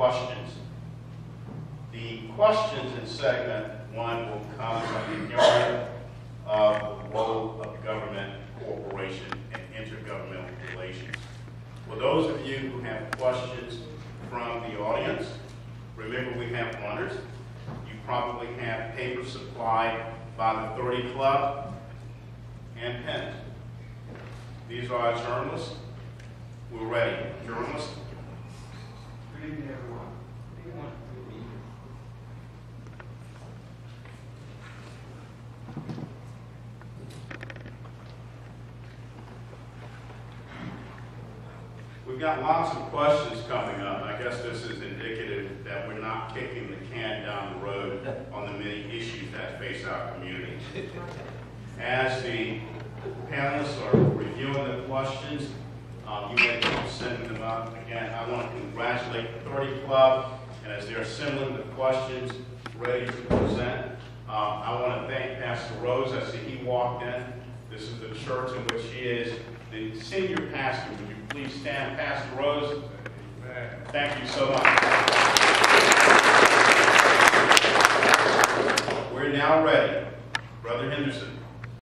questions. The questions in segment one will come from the area of the role of government, corporation, and intergovernmental relations. For those of you who have questions from the audience, remember we have runners. You probably have paper supplied by the 30 Club and pens. These are our journalists. We're ready. Journalists, we've got lots of questions coming up. I guess this is indicative that we're not kicking the can down the road on the many issues that face our community. As the panelists are reviewing the questions, um, you may be sending them up. Again, I want to congratulate the 30 Club, and as they're assembling the questions, ready to present, um, I want to thank Pastor Rose. I see he walked in. This is the church in which he is the senior pastor. Would you please stand, Pastor Rose? Thank you so much. We're now ready. Brother Henderson.